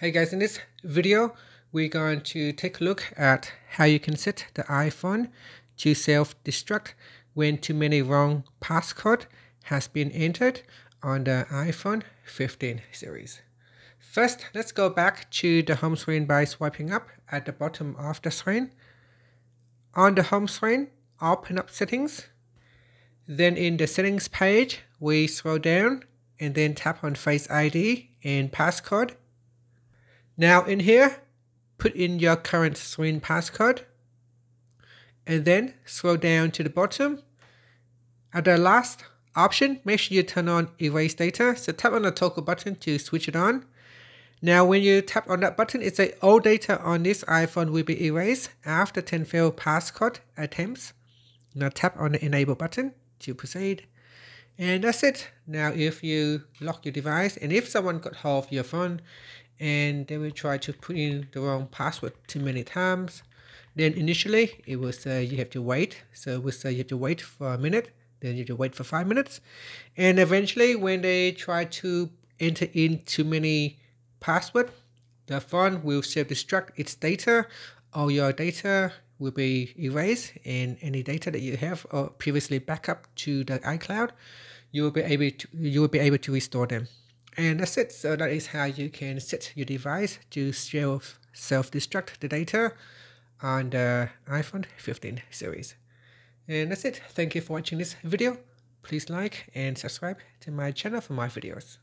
Hey guys, in this video, we're going to take a look at how you can set the iPhone to self-destruct when too many wrong passcode has been entered on the iPhone 15 series. First, let's go back to the home screen by swiping up at the bottom of the screen. On the home screen, open up settings. Then in the settings page, we scroll down and then tap on Face ID and passcode now in here, put in your current screen passcode and then scroll down to the bottom. At the last option, make sure you turn on erase data. So tap on the toggle button to switch it on. Now when you tap on that button, it says all data on this iPhone will be erased after 10 failed passcode attempts. Now tap on the enable button to proceed. And that's it. Now if you lock your device and if someone got hold of your phone and they will try to put in the wrong password too many times. Then initially it will say you have to wait. So it will say you have to wait for a minute, then you have to wait for five minutes. And eventually when they try to enter in too many password, the phone will self-destruct its data. All your data will be erased and any data that you have or previously backup to the iCloud, you will be able to you will be able to restore them. And that's it. So that is how you can set your device to self self-destruct the data on the iPhone 15 series. And that's it. Thank you for watching this video. Please like and subscribe to my channel for more videos.